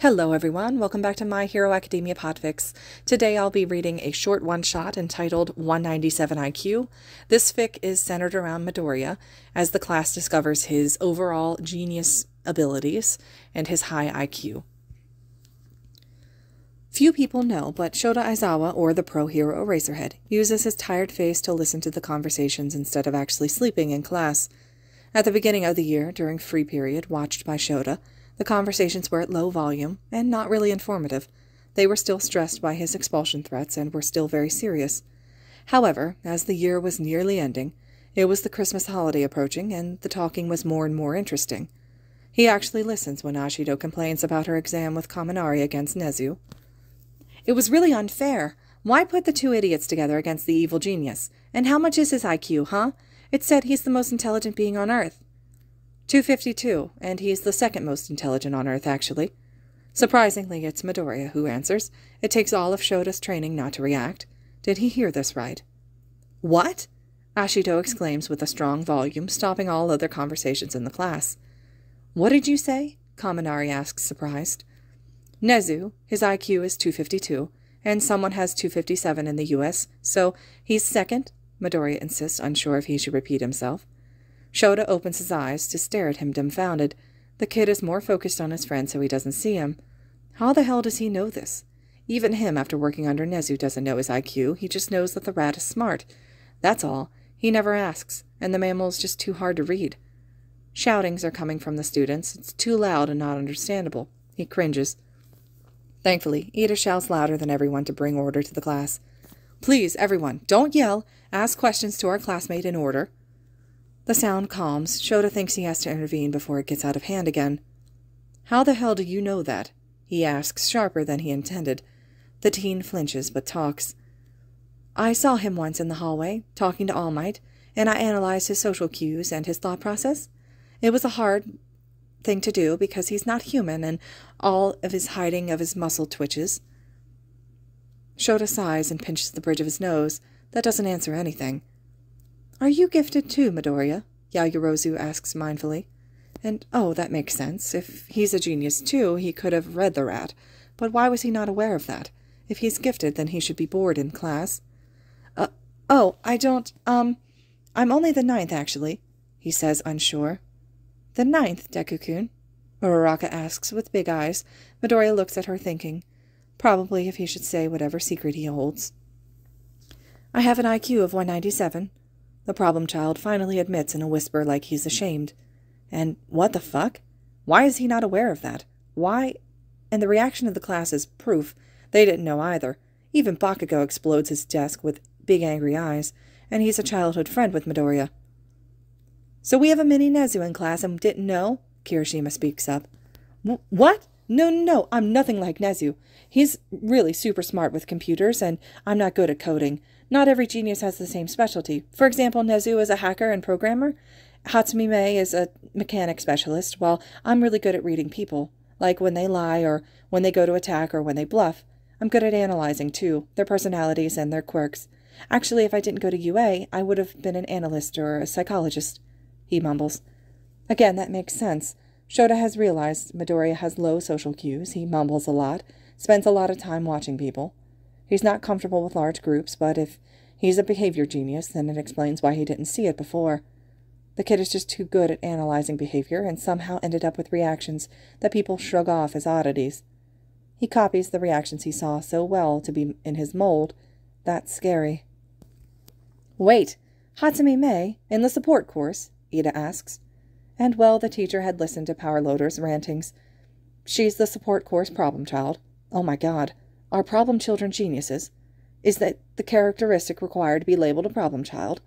Hello everyone, welcome back to My Hero Academia Podfics. Today I'll be reading a short one-shot entitled 197 IQ. This fic is centered around Midoriya as the class discovers his overall genius abilities and his high IQ. Few people know, but Shota Aizawa, or the pro hero Eraserhead, uses his tired face to listen to the conversations instead of actually sleeping in class. At the beginning of the year, during free period watched by Shota, the conversations were at low volume and not really informative. They were still stressed by his expulsion threats and were still very serious. However, as the year was nearly ending, it was the Christmas holiday approaching, and the talking was more and more interesting. He actually listens when Ashido complains about her exam with Kaminari against Nezu. It was really unfair. Why put the two idiots together against the evil genius? And how much is his IQ, huh? It said he's the most intelligent being on Earth. 252, and he's the second most intelligent on Earth, actually. Surprisingly, it's Midoriya who answers. It takes all of Shota's training not to react. Did he hear this right? What? Ashido exclaims with a strong volume, stopping all other conversations in the class. What did you say? Kaminari asks, surprised. Nezu, his IQ is 252, and someone has 257 in the U.S., so he's second, Midoriya insists, unsure if he should repeat himself. Shota opens his eyes to stare at him dumbfounded. The kid is more focused on his friend so he doesn't see him. How the hell does he know this? Even him, after working under Nezu, doesn't know his IQ. He just knows that the rat is smart. That's all. He never asks, and the mammal is just too hard to read. Shoutings are coming from the students. It's too loud and not understandable. He cringes. Thankfully, Ida shouts louder than everyone to bring order to the class. Please, everyone, don't yell. Ask questions to our classmate in order. The sound calms. Shota thinks he has to intervene before it gets out of hand again. How the hell do you know that? he asks, sharper than he intended. The teen flinches, but talks. I saw him once in the hallway, talking to All Might, and I analyzed his social cues and his thought process. It was a hard thing to do because he's not human and all of his hiding of his muscle twitches. Shota sighs and pinches the bridge of his nose. That doesn't answer anything. Are you gifted too, Midoriya? Yaoyorozu asks mindfully. And, oh, that makes sense. If he's a genius too, he could have read the rat. But why was he not aware of that? If he's gifted, then he should be bored in class. Uh, oh, I don't, um, I'm only the ninth, actually, he says, unsure. The ninth, Deku-kun? Uraraka asks with big eyes. Midoriya looks at her, thinking. Probably if he should say whatever secret he holds. I have an IQ of 197, the problem child finally admits in a whisper like he's ashamed. And what the fuck? Why is he not aware of that? Why? And the reaction of the class is proof. They didn't know either. Even Bakugo explodes his desk with big angry eyes, and he's a childhood friend with Midoriya. So we have a mini Nezu in class and didn't know? Kirishima speaks up. What? No, no, no, I'm nothing like Nezu. He's really super smart with computers, and I'm not good at coding. Not every genius has the same specialty. For example, Nezu is a hacker and programmer. Hatsumi Mei is a mechanic specialist, while I'm really good at reading people, like when they lie or when they go to attack or when they bluff. I'm good at analyzing, too, their personalities and their quirks. Actually, if I didn't go to UA, I would have been an analyst or a psychologist, he mumbles. Again, that makes sense. Shota has realized Midoriya has low social cues. He mumbles a lot, spends a lot of time watching people. He's not comfortable with large groups, but if he's a behavior genius, then it explains why he didn't see it before. The kid is just too good at analyzing behavior and somehow ended up with reactions that people shrug off as oddities. He copies the reactions he saw so well to be in his mold. That's scary. Wait, Hatsumi Mei, in the support course? Ida asks. And well, the teacher had listened to Power Loader's rantings. She's the support course problem child. Oh my god. Are problem children geniuses? Is that the characteristic required to be labeled a problem child?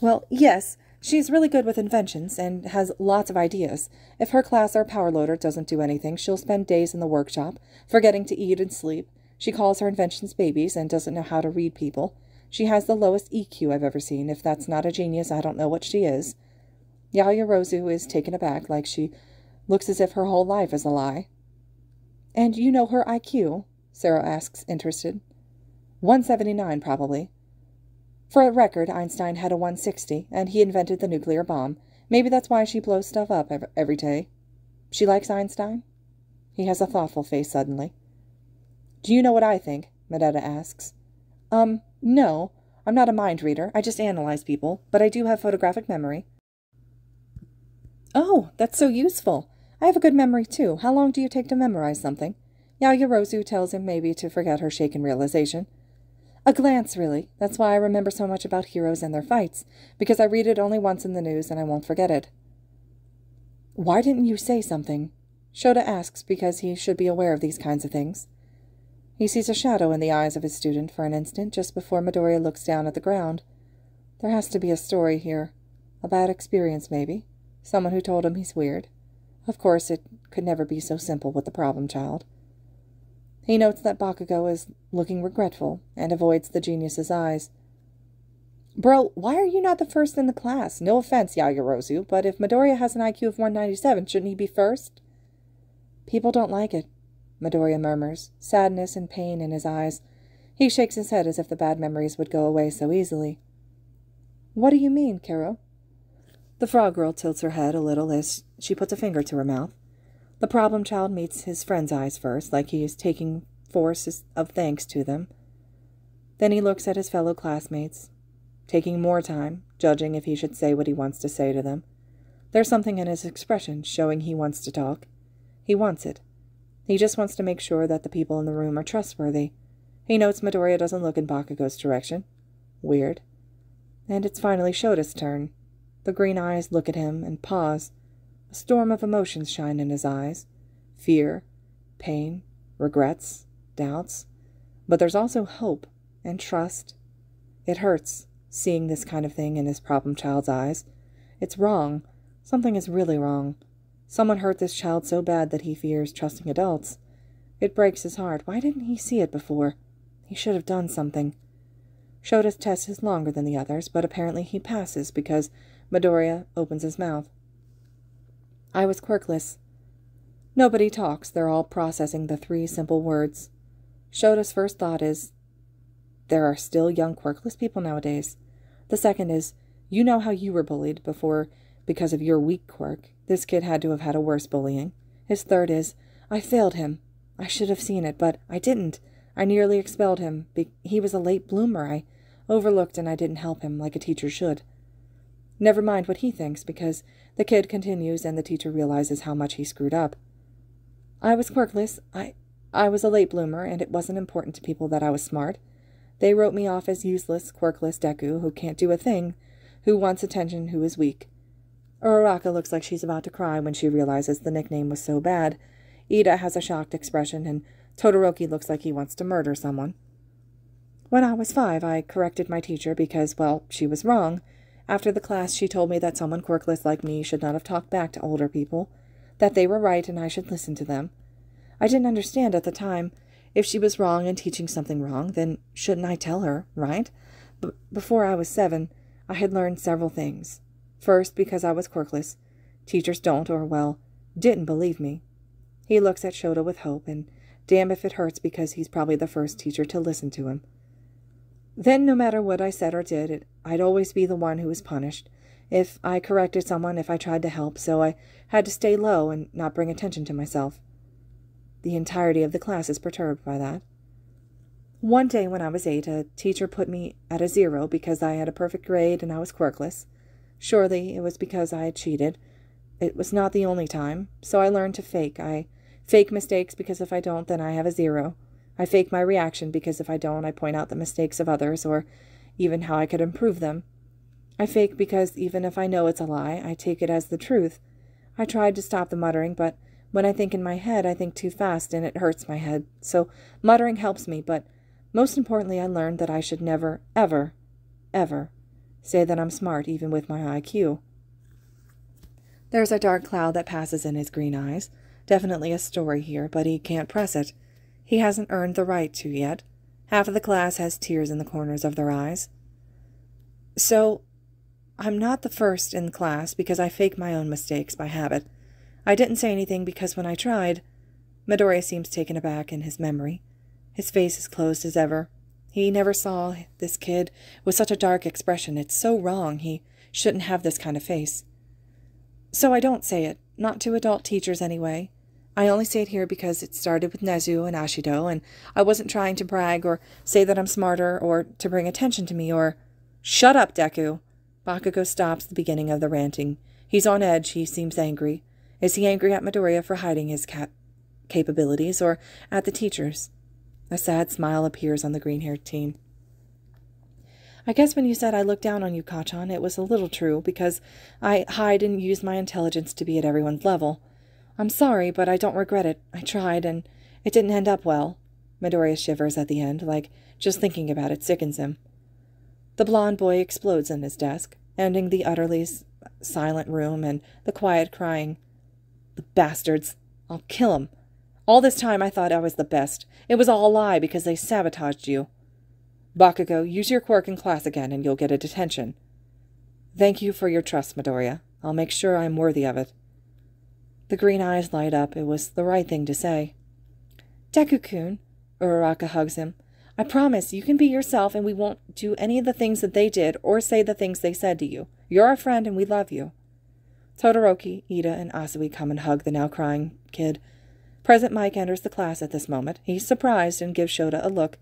Well, yes, she's really good with inventions and has lots of ideas. If her class or power loader doesn't do anything, she'll spend days in the workshop, forgetting to eat and sleep. She calls her inventions babies and doesn't know how to read people. She has the lowest EQ I've ever seen. If that's not a genius, I don't know what she is. Yaoyorozu is taken aback, like she looks as if her whole life is a lie. And you know her IQ? Sero asks, interested. 179, probably. For a record, Einstein had a 160, and he invented the nuclear bomb. Maybe that's why she blows stuff up every day. She likes Einstein? He has a thoughtful face suddenly. Do you know what I think? Mineta asks. Um, no. I'm not a mind reader. I just analyze people, but I do have photographic memory. Oh, that's so useful. I have a good memory, too. How long do you take to memorize something? Yaoyorozu tells him maybe to forget her shaken realization. A glance, really. That's why I remember so much about heroes and their fights, because I read it only once in the news and I won't forget it. Why didn't you say something? Shota asks because he should be aware of these kinds of things. He sees a shadow in the eyes of his student for an instant just before Midoriya looks down at the ground. There has to be a story here. A bad experience, maybe. Someone who told him he's weird. Of course, it could never be so simple with the problem child. He notes that Bakugo is looking regretful and avoids the genius's eyes. Bro, why are you not the first in the class? No offense, Yaoyorozu, but if Midoriya has an IQ of 197, shouldn't he be first? People don't like it, Midoriya murmurs, sadness and pain in his eyes. He shakes his head as if the bad memories would go away so easily. What do you mean, Kero? The frog girl tilts her head a little as she puts a finger to her mouth. The problem child meets his friend's eyes first, like he is taking force of thanks to them. Then he looks at his fellow classmates, taking more time, judging if he should say what he wants to say to them. There's something in his expression showing he wants to talk. He wants it. He just wants to make sure that the people in the room are trustworthy. He notes Midoriya doesn't look in Bakugo's direction. Weird. And it's finally Shota's turn. The green eyes look at him and pause, storm of emotions shine in his eyes fear, pain, regrets, doubts. But there's also hope and trust. It hurts, seeing this kind of thing in his problem child's eyes. It's wrong. Something is really wrong. Someone hurt this child so bad that he fears trusting adults. It breaks his heart. Why didn't he see it before? He should have done something. Shota's test is longer than the others, but apparently he passes because Midoriya opens his mouth. I was quirkless. Nobody talks, they're all processing the three simple words. Shota's first thought is, There are still young quirkless people nowadays. The second is, You know how you were bullied before because of your weak quirk. This kid had to have had a worse bullying. His third is, I failed him. I should have seen it, but I didn't. I nearly expelled him. he was a late bloomer. I overlooked and I didn't help him like a teacher should. Never mind what he thinks, because the kid continues and the teacher realizes how much he screwed up. I was quirkless. I I was a late bloomer, and it wasn't important to people that I was smart. They wrote me off as useless, quirkless Deku, who can't do a thing, who wants attention, who is weak. Uraraka looks like she's about to cry when she realizes the nickname was so bad. Ida has a shocked expression, and Todoroki looks like he wants to murder someone. When I was five, I corrected my teacher because, well, she was wrong, after the class, she told me that someone quirkless like me should not have talked back to older people, that they were right and I should listen to them. I didn't understand at the time. If she was wrong in teaching something wrong, then shouldn't I tell her, right? But before I was seven, I had learned several things. First, because I was quirkless. Teachers don't, or, well, didn't believe me. He looks at Shota with hope, and damn if it hurts because he's probably the first teacher to listen to him. Then, no matter what I said or did, it, I'd always be the one who was punished. If I corrected someone, if I tried to help, so I had to stay low and not bring attention to myself. The entirety of the class is perturbed by that. One day when I was eight, a teacher put me at a zero because I had a perfect grade and I was quirkless. Surely it was because I had cheated. It was not the only time, so I learned to fake. I fake mistakes because if I don't, then I have a zero. I fake my reaction because if I don't, I point out the mistakes of others or even how I could improve them. I fake because even if I know it's a lie, I take it as the truth. I tried to stop the muttering, but when I think in my head, I think too fast and it hurts my head. So muttering helps me, but most importantly, I learned that I should never, ever, ever say that I'm smart even with my IQ. There's a dark cloud that passes in his green eyes. Definitely a story here, but he can't press it. He hasn't earned the right to yet. Half of the class has tears in the corners of their eyes. So, I'm not the first in the class because I fake my own mistakes by habit. I didn't say anything because when I tried, Midoriya seems taken aback in his memory. His face is closed as ever. He never saw this kid with such a dark expression. It's so wrong. He shouldn't have this kind of face. So I don't say it, not to adult teachers anyway. I only say it here because it started with Nezu and Ashido, and I wasn't trying to brag or say that I'm smarter or to bring attention to me or. Shut up, Deku! Bakugo stops the beginning of the ranting. He's on edge. He seems angry. Is he angry at Midoriya for hiding his cap capabilities or at the teachers? A sad smile appears on the green haired teen. I guess when you said I looked down on you, Kacchan, it was a little true, because I hide and use my intelligence to be at everyone's level. I'm sorry, but I don't regret it. I tried, and it didn't end up well. Midoriya shivers at the end, like just thinking about it sickens him. The blond boy explodes in his desk, ending the utterly silent room and the quiet crying. The bastards! I'll kill 'em. All this time I thought I was the best. It was all a lie because they sabotaged you. Bakugo, use your quirk in class again and you'll get a detention. Thank you for your trust, Midoriya. I'll make sure I'm worthy of it. The green eyes light up. It was the right thing to say. Deku-kun, Uraraka hugs him. I promise you can be yourself and we won't do any of the things that they did or say the things they said to you. You're our friend and we love you. Todoroki, Ida, and Asui come and hug the now crying kid. Present Mic enters the class at this moment. He's surprised and gives Shota a look.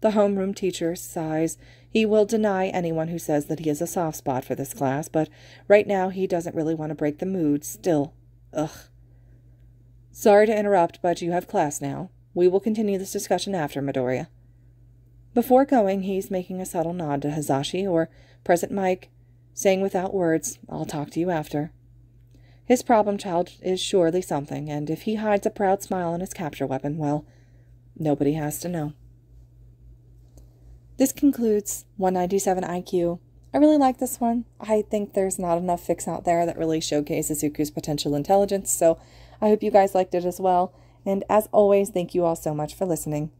The homeroom teacher sighs. He will deny anyone who says that he has a soft spot for this class, but right now he doesn't really want to break the mood. Still, ugh. Sorry to interrupt, but you have class now. We will continue this discussion after, Midoriya. Before going, he's making a subtle nod to Hizashi or present Mic, saying without words, I'll talk to you after. His problem child is surely something, and if he hides a proud smile on his capture weapon, well, nobody has to know. This concludes 197 IQ. I really like this one. I think there's not enough fics out there that really showcases Izuku's potential intelligence, so I hope you guys liked it as well. And as always, thank you all so much for listening.